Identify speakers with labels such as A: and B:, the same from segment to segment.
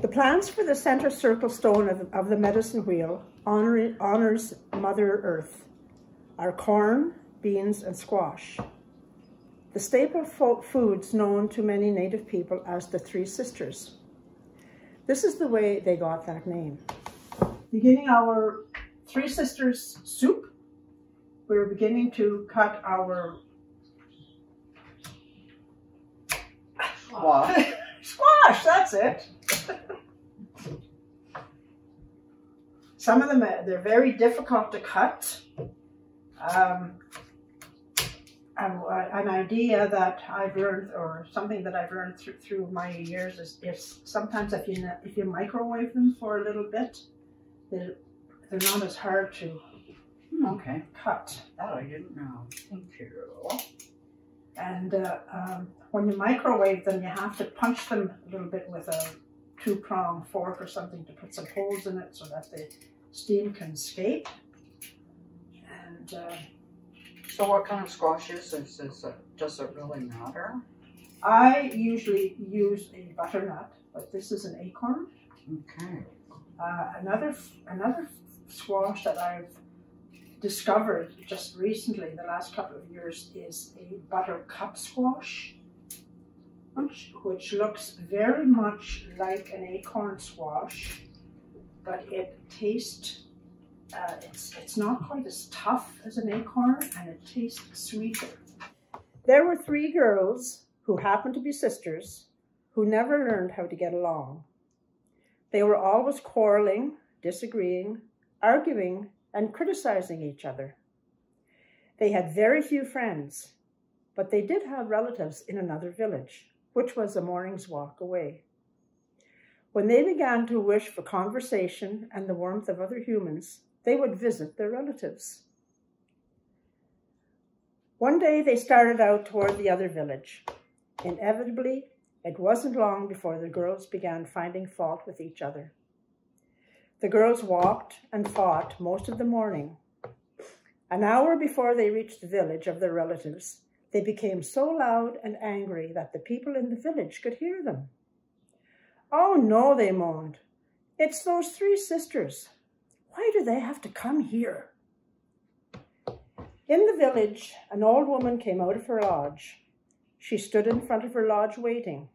A: The plans for the center circle stone of, of the medicine wheel honor, honors Mother Earth, our corn, beans, and squash. The staple foods known to many native people as the Three Sisters. This is the way they got that name. Beginning our Three Sisters soup, we're beginning to cut our
B: squash.
A: squash, that's it. Some of them, uh, they're very difficult to cut. Um, an idea that I've learned, or something that I've learned through, through my years, is if sometimes if you if you microwave them for a little bit, they're, they're not as hard to
B: hmm, okay
A: cut.
B: That I didn't know. Thank you.
A: And uh, um, when you microwave them, you have to punch them a little bit with a two-prong fork or something to put some holes in it so that the steam can escape. And uh,
B: so what kind of squash is this? Is it, does it really matter?
A: I usually use a butternut, but this is an acorn.
B: Okay.
A: Uh, another another squash that I've discovered just recently, the last couple of years, is a buttercup squash, which, which looks very much like an acorn squash, but it tastes, uh, it's, it's not quite as tough as an acorn, and it tastes sweeter. There were three girls who happened to be sisters who never learned how to get along. They were always quarreling, disagreeing, arguing, and criticizing each other. They had very few friends, but they did have relatives in another village, which was a morning's walk away. When they began to wish for conversation and the warmth of other humans, they would visit their relatives. One day they started out toward the other village. Inevitably, it wasn't long before the girls began finding fault with each other. The girls walked and fought most of the morning. An hour before they reached the village of their relatives, they became so loud and angry that the people in the village could hear them. Oh no, they moaned. It's those three sisters. Why do they have to come here? In the village, an old woman came out of her lodge. She stood in front of her lodge waiting.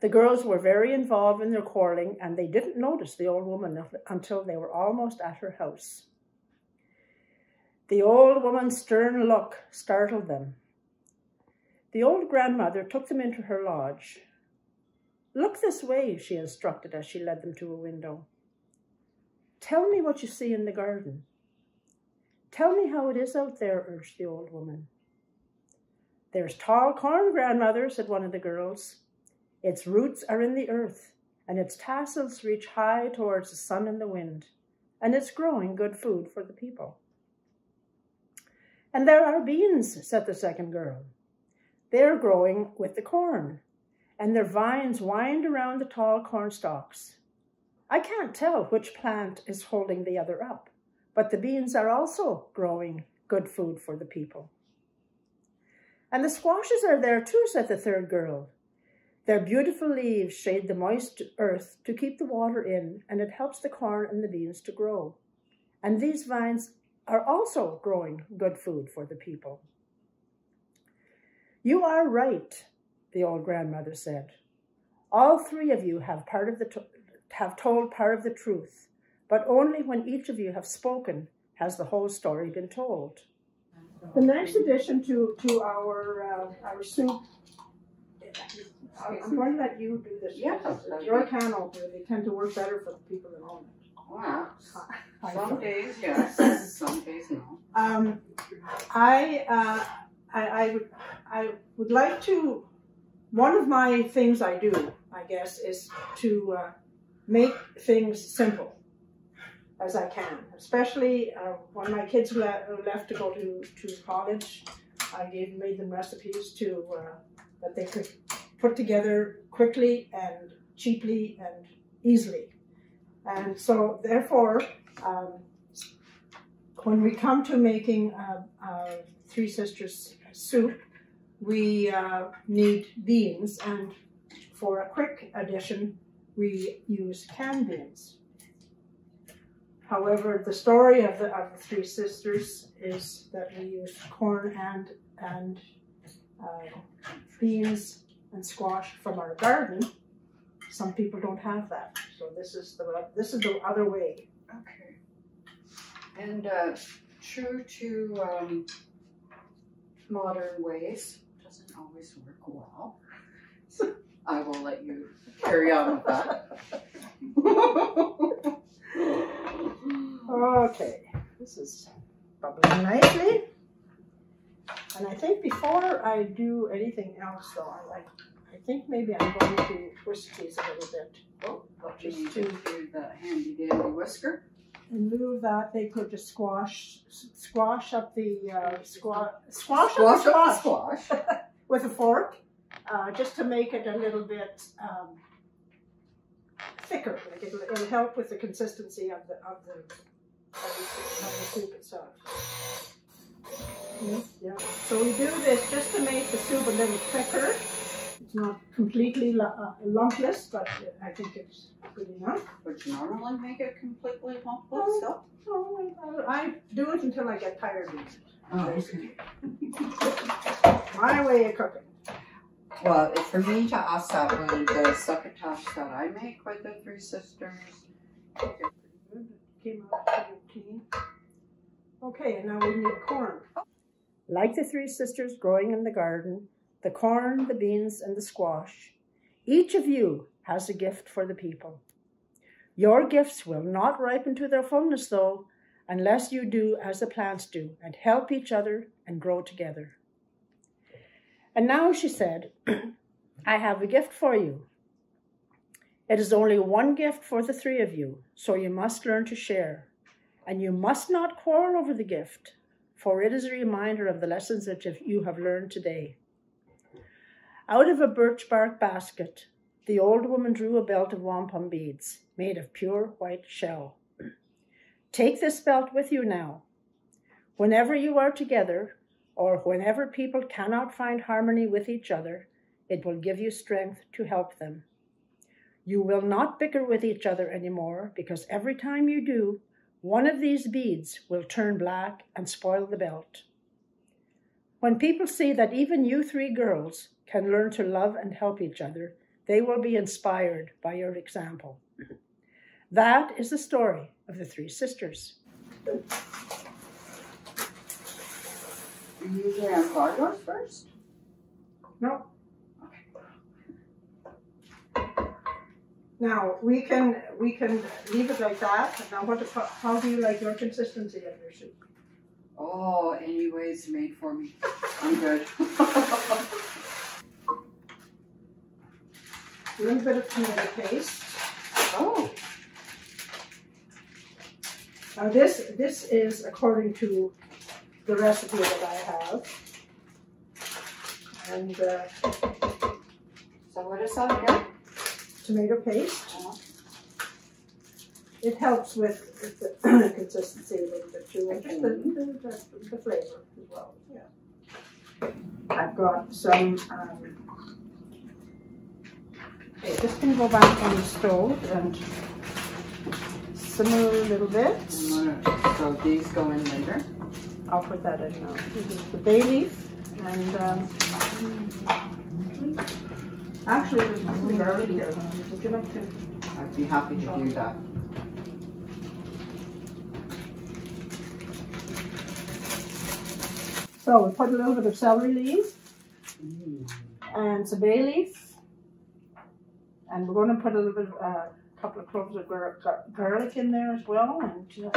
A: The girls were very involved in their quarreling and they didn't notice the old woman until they were almost at her house. The old woman's stern look startled them. The old grandmother took them into her lodge. Look this way, she instructed as she led them to a window. Tell me what you see in the garden. Tell me how it is out there, urged the old woman. There's tall corn, grandmother, said one of the girls. Its roots are in the earth, and its tassels reach high towards the sun and the wind, and it's growing good food for the people. And there are beans, said the second girl. They're growing with the corn, and their vines wind around the tall corn stalks. I can't tell which plant is holding the other up, but the beans are also growing good food for the people. And the squashes are there too, said the third girl. Their beautiful leaves shade the moist earth to keep the water in, and it helps the corn and the beans to grow. And these vines are also growing good food for the people. You are right, the old grandmother said. All three of you have part of the have told part of the truth, but only when each of you have spoken has the whole story been told. The next addition to to our uh, our soup I'm going to let you do this. It's your channel, they tend to work better for the people own it.
B: Wow. Some days, yes. Some days, no.
A: Um, I, uh, I, I would, I would like to. One of my things I do, I guess, is to uh, make things simple as I can. Especially uh, when my kids left, left to go to, to college, I gave made them recipes to uh, that they could put together quickly and cheaply and easily. And so therefore, um, when we come to making Three Sisters soup, we uh, need beans. And for a quick addition, we use canned beans. However, the story of the, of the three sisters is that we use corn and and uh, beans and squash from our garden. Some people don't have that, so this is the this is the other way.
B: Okay. And uh, true to um, modern ways, doesn't always work well. So I will let you carry on with that.
A: Okay, this is bubbling nicely. And I think before I do anything else, though, I like. I think maybe I'm going to twist these a little bit.
B: Oh, what do
A: Just
B: you
A: to-
B: do the handy dandy whisker?
A: In lieu of that, they could just squash, squash up the uh, squash, squash,
B: Squash
A: up
B: up
A: the
B: the
A: squash
B: squash.
A: with a fork, uh, just to make it a little bit um, thicker. Like it'll, it'll help with the consistency of the of the of the, of the soup itself. Yeah. So we do this just to make the soup a little thicker. It's not completely uh, lumpless, but I think it's good enough.
B: Would you normally make it completely
A: Oh.
B: lumpless still?
A: Oh, I I do it until I get tired of it.
B: Oh, okay.
A: My way of cooking.
B: Well, for me to ask that one, the succotash that I make with the three sisters,
A: Good. It Came out pretty clean. Okay, and now we need corn. Like the three sisters growing in the garden, the corn, the beans, and the squash, each of you has a gift for the people. Your gifts will not ripen to their fullness, though, unless you do as the plants do and help each other and grow together. And now she said, I have a gift for you. It is only one gift for the three of you, so you must learn to share. And you must not quarrel over the gift, for it is a reminder of the lessons that you have learned today. Out of a birch bark basket, the old woman drew a belt of wampum beads made of pure white shell. Take this belt with you now. Whenever you are together, or whenever people cannot find harmony with each other, it will give you strength to help them. You will not bicker with each other anymore because every time you do, one of these beads will turn black and spoil the belt. When people see that even you three girls can learn to love and help each other, they will be inspired by your example. That is the story of the three sisters.
B: Are you usually unguard yours first?
A: No. Now we can we can leave it like that. Now, what? How do you like your consistency of your soup?
B: Oh, anyways, made for me. I'm good.
A: A little bit of tomato paste.
B: oh,
A: Now this this is according to the recipe that I have, and uh,
B: so what is that again?
A: Tomato paste. It helps with, the consistency a little bit too, and just the, the, the, flavor as well. Yeah. I've got some. Um, okay, this can go back on the stove and simmer a little bit.
B: So these go in later.
A: I'll put that in now. This is the bay leaf and um, actually there's some garlic here. Would you like to?
B: I'd be happy to do that.
A: So we put a little bit of celery leaf
B: Mm.
A: and some bay leaf, and we're going to put a little bit, a uh, couple of cloves of gar- gar- garlic in there as well, and just.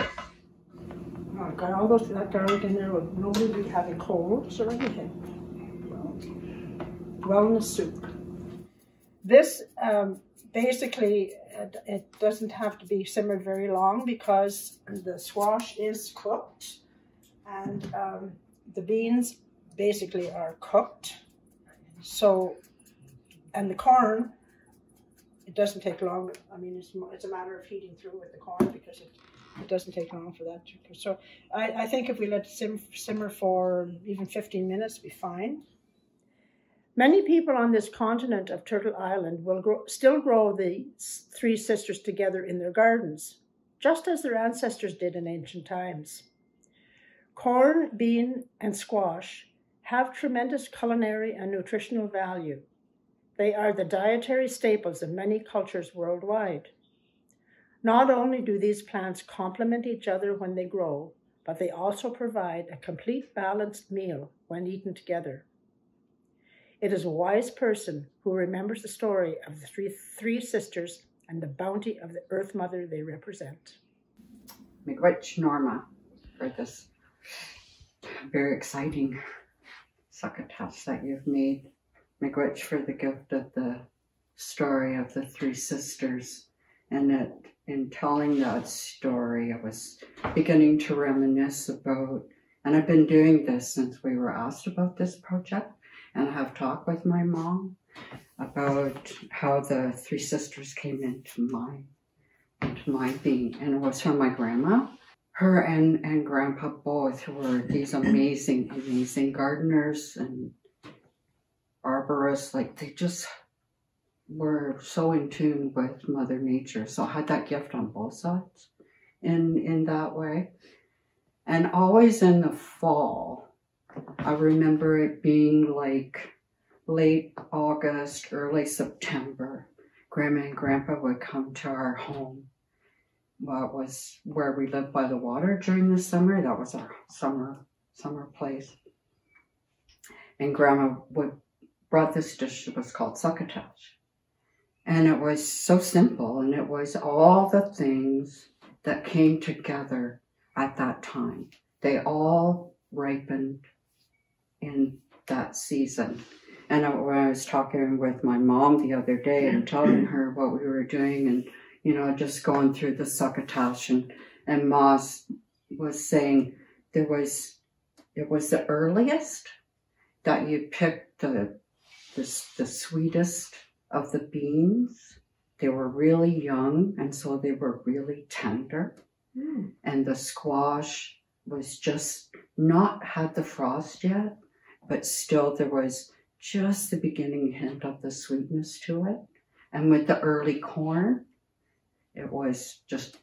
A: Oh, got all those that garlic in there. With nobody will be having colds or anything. Wellness soup. This um, basically it, it doesn't have to be simmered very long because the squash is cooked, and um, the beans basically are cooked. So, and the corn, it doesn't take long. I mean, it's, it's a matter of heating through with the corn because it, it doesn't take long for that to. So, I, I think if we let sim, simmer for even 15 minutes, be fine. Many people on this continent of Turtle Island will grow, still grow the three sisters together in their gardens, just as their ancestors did in ancient times. Corn, bean, and squash have tremendous culinary and nutritional value. They are the dietary staples of many cultures worldwide. Not only do these plants complement each other when they grow, but they also provide a complete balanced meal when eaten together. It is a wise person who remembers the story of the three, three sisters and the bounty of the Earth Mother they represent.
B: Miigwech Norma for this very exciting succotash that you've made. Miigwech for the gift of the story of the three sisters. And that in telling that story, I was beginning to reminisce about, and I've been doing this since we were asked about this project, and have talked with my mom about how the three sisters came into my into my being, and it was from my grandma her and, and grandpa both were these amazing, amazing gardeners and arborists. Like they just were so in tune with Mother Nature. So I had that gift on both sides in, in that way. And always in the fall, I remember it being like late August, early September. Grandma and Grandpa would come to our home well, was where we lived by the water during the summer. That was our summer summer place. And Grandma would brought this dish that was called succotash. And it was so simple, and it was all the things that came together at that time. They all ripened in that season. And when I was talking with my mom the other day and telling her what we were doing and you know, just going through the succotash and, and Moss was saying there was, it was the earliest that you picked the, the, the sweetest of the beans. They were really young and so they were really tender. Mm. And the squash was just not had the frost yet, but still there was just the beginning hint of the sweetness to it. And with the early corn, it was just,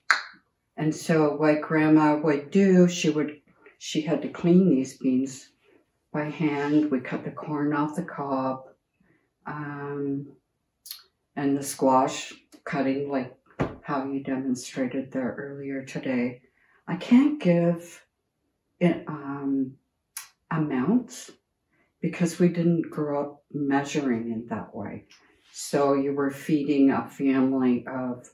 B: and so what grandma would do, she would, she had to clean these beans by hand. We cut the corn off the cob, um, and the squash cutting like how you demonstrated there earlier today. I can't give it, um, amounts because we didn't grow up measuring in that way. So you were feeding a family of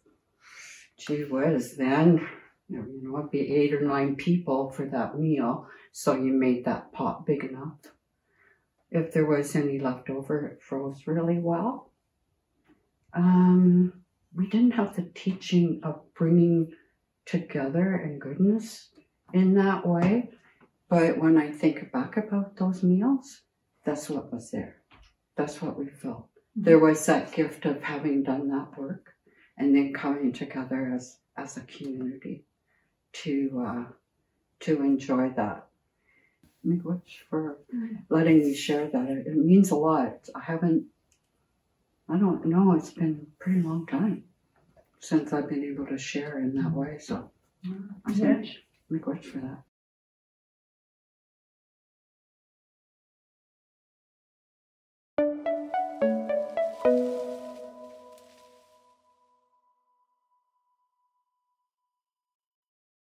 B: gee whiz, then, you know, it'd be eight or nine people for that meal. So you made that pot big enough. If there was any left over, it froze really well. Um, we didn't have the teaching of bringing together and goodness in that way. But when I think back about those meals, that's what was there. That's what we felt. Mm-hmm. There was that gift of having done that work and then coming together as as a community to uh, to enjoy that. Miigwech for mm-hmm. letting me share that. It, it, means a lot. I haven't. I don't know. It's been a pretty long time since I've been able to share in that mm-hmm. way. So I thank Miigwech for that.